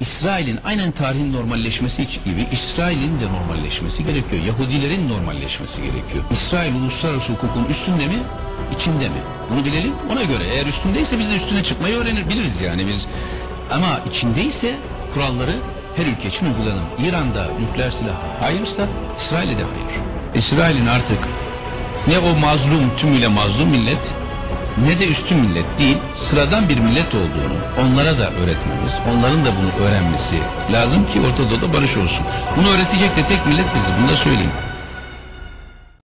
İsrail'in aynen tarihin normalleşmesi gibi İsrail'in de normalleşmesi gerekiyor. Yahudilerin normalleşmesi gerekiyor. İsrail uluslararası hukukun üstünde mi, içinde mi? Bunu bilelim. Ona göre eğer üstündeyse biz de üstüne çıkmayı öğrenir biliriz yani biz. Ama içindeyse kuralları her ülke için uygulayalım. İran'da nükleer silah hayırsa İsrail'e de hayır. İsrail'in artık ne o mazlum tümüyle mazlum millet ne de üstün millet değil sıradan bir millet olduğunu onlara da öğretmemiz onların da bunu öğrenmesi lazım ki Orta Doğu'da barış olsun. Bunu öğretecek de tek millet biziz bunu da söyleyeyim.